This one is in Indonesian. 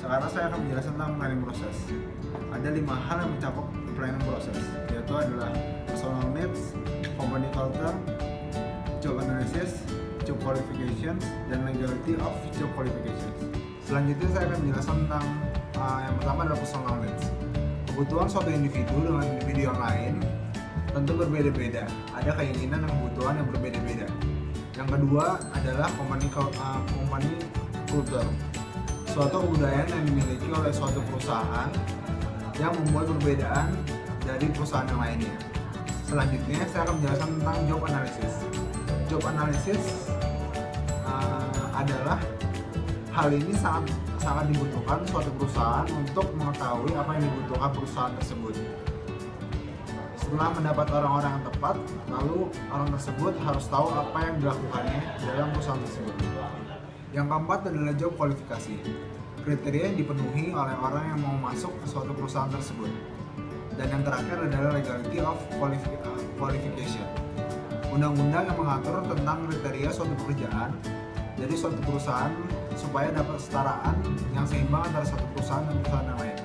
Sekarang saya akan menjelaskan tentang planning proses. Ada lima hal yang mencakup planning proses, yaitu adalah personal needs, company culture, job analysis, job qualifications, dan legality of job qualifications. Selanjutnya saya akan menjelaskan tentang uh, yang pertama adalah personal needs. Kebutuhan suatu individu dengan individu yang lain tentu berbeda-beda. Ada keinginan dan kebutuhan yang berbeda-beda. Yang kedua adalah company, uh, company culture. Suatu kebudayaan yang dimiliki oleh suatu perusahaan yang membuat perbedaan dari perusahaan yang lainnya. Selanjutnya saya akan menjelaskan tentang job analysis. Job analysis uh, adalah hal ini sangat sangat dibutuhkan suatu perusahaan untuk mengetahui apa yang dibutuhkan perusahaan tersebut. Setelah mendapat orang-orang yang tepat, lalu orang tersebut harus tahu apa yang dilakukannya dalam perusahaan tersebut. Yang keempat adalah job kualifikasi. Kriteria yang dipenuhi oleh orang yang mau masuk ke suatu perusahaan tersebut. Dan yang terakhir adalah legality of uh, qualification. Undang-undang yang mengatur tentang kriteria suatu pekerjaan dari suatu perusahaan supaya dapat kesetaraan yang seimbang antara satu perusahaan dan perusahaan yang lain.